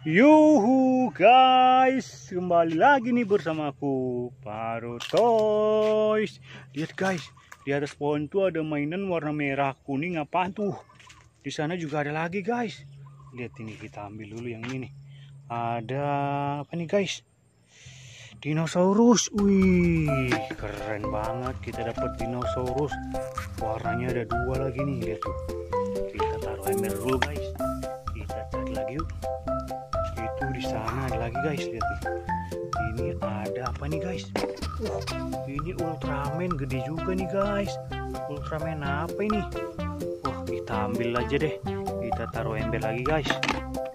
Yuhu guys, kembali lagi nih bersama aku Paro Toys. Lihat guys, di atas pohon tuh ada mainan warna merah kuning apa tuh? Di sana juga ada lagi guys. Lihat ini kita ambil dulu yang ini. Ada apa nih guys? Dinosaurus. Wih, keren banget kita dapat dinosaurus. Warnanya ada dua lagi nih, lihat tuh. Kita taruh ember dulu guys. Di sana. Ada lagi guys. Lihat nih. Ini ada apa nih guys? Uh ini Ultraman gede juga nih guys. Ultraman apa ini? Wah kita ambil aja deh. Kita taruh ember lagi guys.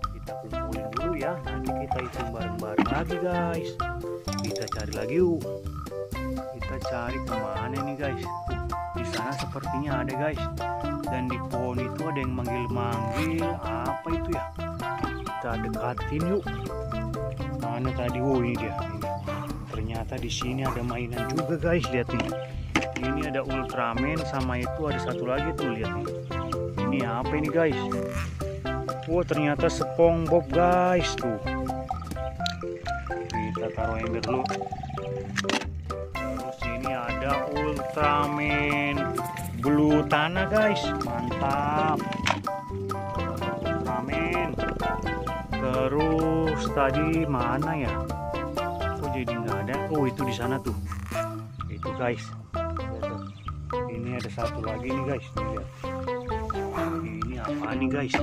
Kita kumpulin dulu ya. Nanti kita hitung bareng-bareng lagi guys. Kita cari lagi yuk. Kita cari ke mana nih guys? Di sana sepertinya ada guys. Dan di pohon itu ada yang manggil-manggil. Apa itu ya kita dekatin yuk. Mana tadi? Oh ini dia. Ternyata di sini ada mainan juga guys. Lihat nih. Ini ada Ultraman sama itu ada satu lagi tuh lihat nih. Ini apa ini guys? Oh ternyata SpongeBob guys. Tuh. Kita taruh ember dulu. Terus ini ada Ultraman. Blue Tanah guys. Mantap terus tadi mana ya? Kok jadi nggak ada? Oh itu di sana tuh. Itu guys. Ini ada satu lagi nih guys. Lihat. Ini apa nih guys?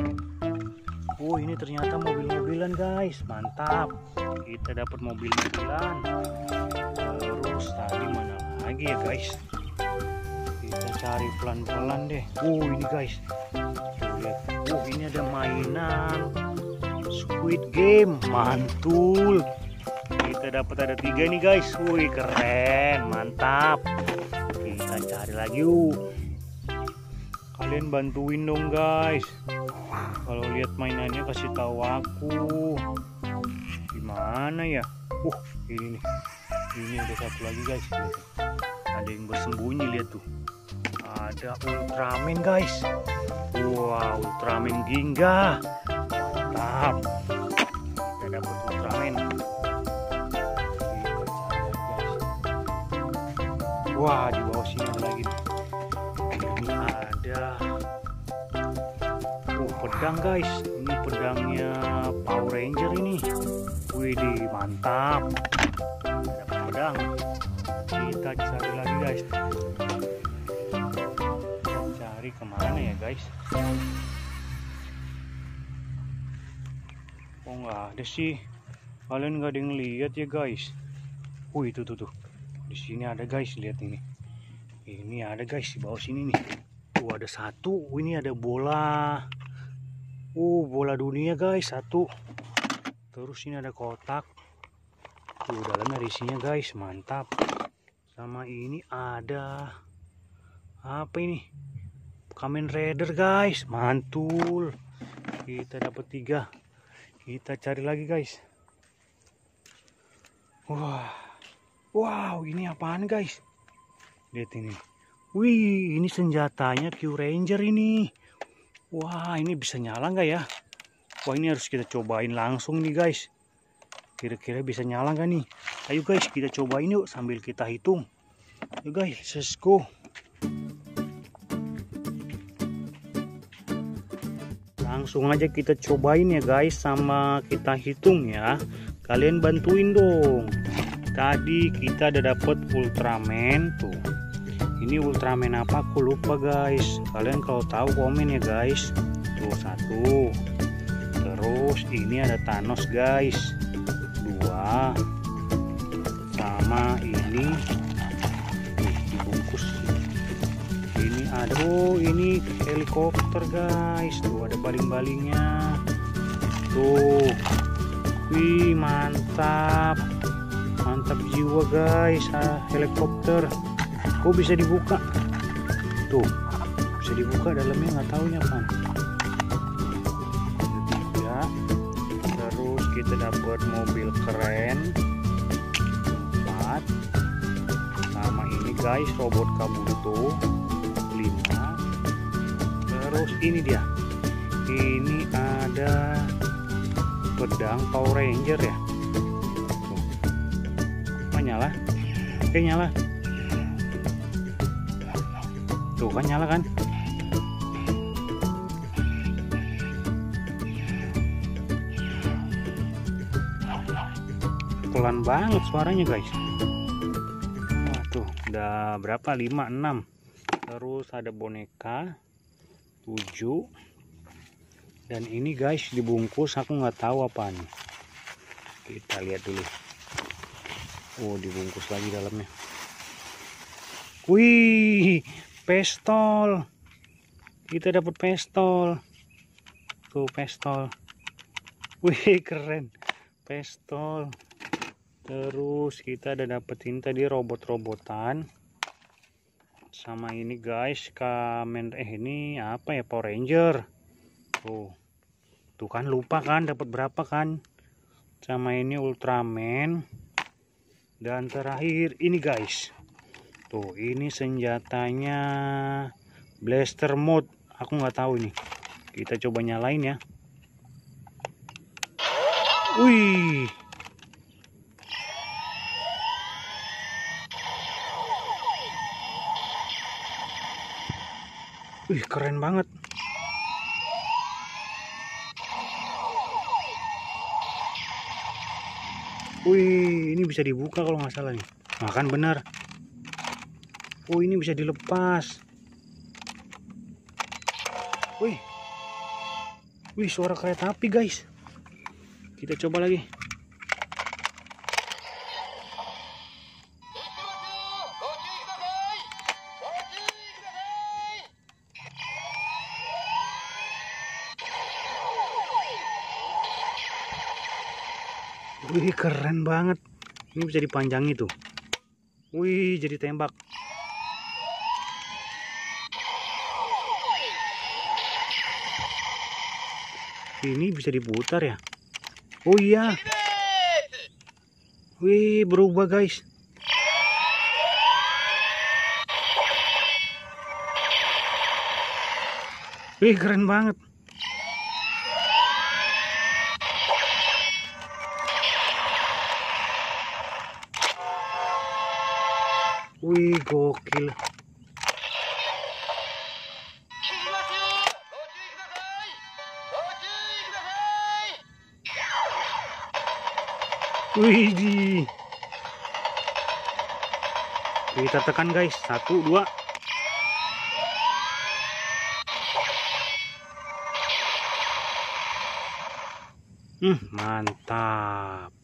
Oh ini ternyata mobil-mobilan guys. Mantap. Kita dapat mobil-mobilan. Terus tadi mana lagi ya guys? Kita cari pelan-pelan deh. Oh ini guys. Lihat. Oh ini ada mainan Squid Game. Mantul. Kita dapat ada tiga nih guys. Wih keren. Mantap. Kita cari lagi yuk. Kalian bantuin dong guys. Kalau lihat mainannya kasih tahu aku. Gimana ya? Uh ini nih. Ini ada satu lagi guys. Ada yang bersembunyi lihat tuh. Ada Ultraman guys. Wow Ultraman Ginga mantap kita dapat Ultraman. Wah di bawah sini ada lagi ini ada. Oh pedang guys. Ini pedangnya Power Ranger ini. Wih mantap. Dapat pedang. Kita cari lagi guys. Kita cari ke mana ya guys Oh nggak ada sih. Kalian nggak ada yang lihat ya guys. Wih itu tuh tuh. Di sini ada guys lihat ini. Ini ada guys di bawah sini nih. Tuh ada satu. Ini ada bola. Uh bola dunia guys satu. Terus ini ada kotak. Tuh dalamnya ada isinya guys mantap. Sama ini ada apa ini? Kamen Rider guys mantul. Kita dapat tiga kita cari lagi guys. Wah. Wow ini apaan guys? Lihat ini. Wih ini senjatanya Q Ranger ini. Wah ini bisa nyala nggak ya? Wah ini harus kita cobain langsung nih guys. Kira-kira bisa nyala nggak nih? Ayo guys kita cobain yuk sambil kita hitung. Yuk guys let's go langsung aja kita cobain ya guys sama kita hitung ya. Kalian bantuin dong. Tadi kita ada dapat Ultraman tuh. Ini Ultraman apa? Aku lupa guys. Kalian kalau tahu komen ya guys. Tuh satu. Terus ini ada Thanos guys. Dua. Sama ini aduh ini helikopter guys. Tuh ada baling-balingnya. Tuh. Wih mantap. Mantap jiwa guys ah, helikopter. Kok bisa dibuka? Tuh bisa dibuka dalamnya nggak tahu apa ya terus kita dapat mobil keren. Empat. Sama ini guys robot kabuto 5 terus ini dia. Ini ada pedang Power Ranger ya? Tuh. Oh, nyala. Oke nyala. Tuh kan nyala kan? Pelan banget suaranya guys. Wah, tuh udah berapa? 5 6 terus ada boneka 7 dan ini guys dibungkus. Aku nggak tahu apa nih kita lihat dulu. Oh dibungkus lagi dalamnya. Wih pistol kita dapat pistol tuh pistol wih keren. Pistol terus kita ada dapetin tadi robot-robotan sama ini guys kamen eh ini apa ya Power Ranger. Tuh. Tuh kan lupa kan dapat berapa kan? Sama ini Ultraman. Dan terakhir ini guys. Tuh ini senjatanya blaster mode. Aku nggak tahu ini. Kita coba nyalain ya. Wih Wih keren banget. Wih ini bisa dibuka kalau nggak salah nih. Makan benar. Oh ini bisa dilepas. Wih. Wih suara kereta api guys. Kita coba lagi. Wih keren banget. Ini bisa dipanjangi tuh. Wih jadi tembak. Ini bisa diputar ya. Oh iya. Wih berubah guys. Wih keren banget. Wih, gokil. Wih. Kita tekan guys, satu, dua. Hmm, mantap.